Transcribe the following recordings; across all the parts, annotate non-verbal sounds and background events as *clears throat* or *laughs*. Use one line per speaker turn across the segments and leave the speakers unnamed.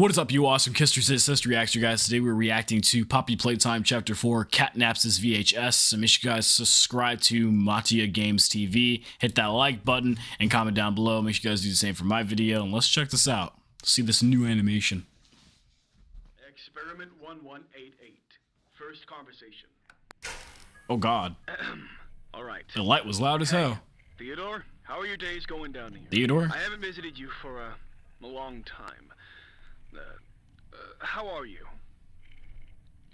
What is up, you awesome Kisters Sister Reacts, you guys? Today we're reacting to Poppy Playtime Chapter 4 CatNap's VHS. So make sure you guys subscribe to Motya Games TV, hit that like button, and comment down below. Make sure you guys do the same for my video, and let's check this out. See this new animation.
Experiment 1188. First conversation.
Oh god. *clears throat*
All right.
The light was loud as hell.
Theodore, how are your days going down here?
Theodore?
I haven't visited you for a, a long time. Uh, how are you?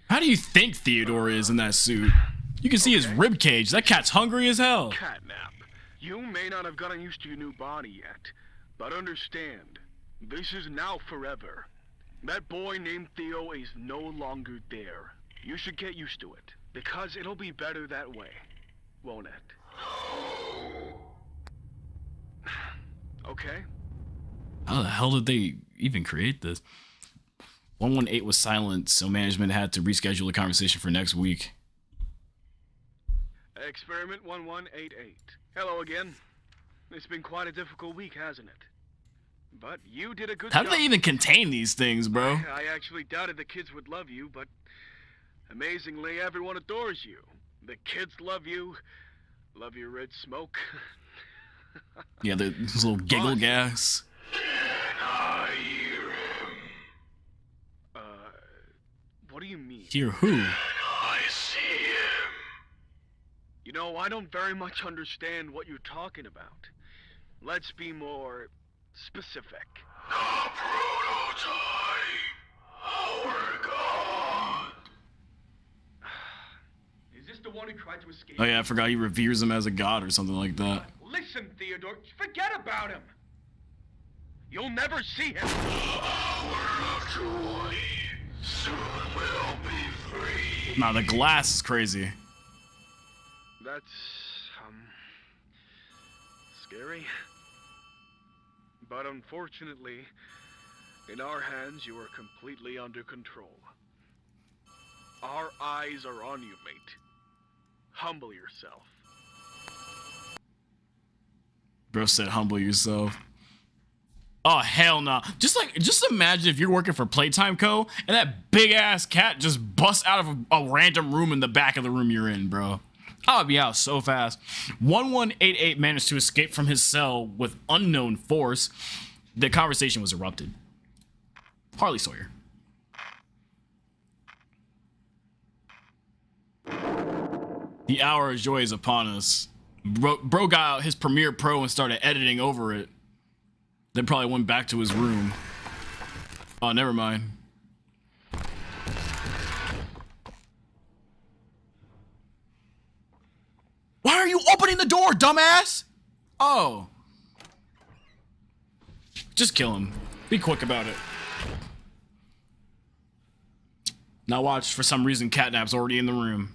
How do you think Theodore is in that suit? You can see his rib cage. That cat's hungry as hell.
CatNap. You may not have gotten used to your new body yet, but understand, this is now forever. That boy named Theo is no longer there. You should get used to it, because it'll be better that way, won't it? *sighs* Okay?
How the hell did they even create this? 118 was silent, so management had to reschedule the conversation for next week.
Experiment 1188. Hello again. It's been quite a difficult week, hasn't it? But you did a good
How
job.
do they even contain these things, bro?
I actually doubted the kids would love you, but amazingly, everyone adores you. The kids love you, love your red smoke. *laughs*
Yeah, the this little giggle
Boss.
gas.
I hear him. Uh, what do?
Hear who?
I see him. You know, I don't very much understand what you're talking about. Let's be more specific. The prototype. Our god. Is this the one who tried to escape?
Oh yeah, I forgot he reveres him as a god or something like that.
Listen, Theodore, forget about him. You'll never see him.
Nah, the glass is crazy.
That's um scary. But unfortunately, in our hands you are completely under control. Our eyes are on you, mate. Humble yourself.
Bro said, "Humble yourself." Oh hell no! Just like, just imagine if you're working for Playtime Co. and that big ass cat just busts out of a, a random room in the back of the room you're in, bro. I would be out so fast. 1188 managed to escape from his cell with unknown force. The conversation was erupted. Harley Sawyer. The hour of joy is upon us. Bro, bro got out his Premiere Pro and started editing over it. Then probably went back to his room. Oh, never mind. Why are you opening the door, dumbass? Oh. Just kill him. Be quick about it. Now watch, for some reason, CatNap's already in the room.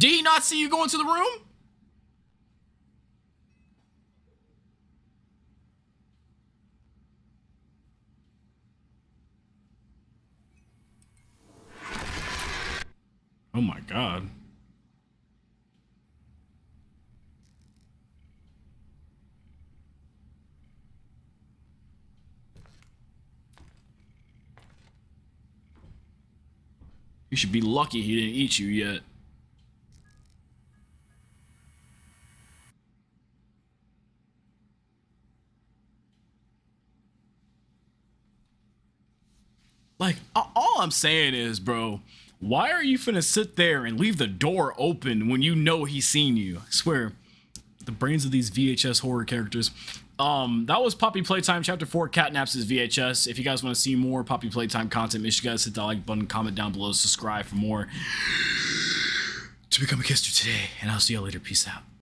Did he not see you go into the room? Oh my god. You should be lucky he didn't eat you yet. Like, all I'm saying is, bro, why are you finna sit there and leave the door open when you know he's seen you? I swear, the brains of these VHS horror characters. Um, that was Poppy Playtime Chapter 4 CatNap's is VHS. If you guys want to see more Poppy Playtime content, make sure you guys hit that like button, comment down below, subscribe for more to become a Kister today, and I'll see y'all later. Peace out.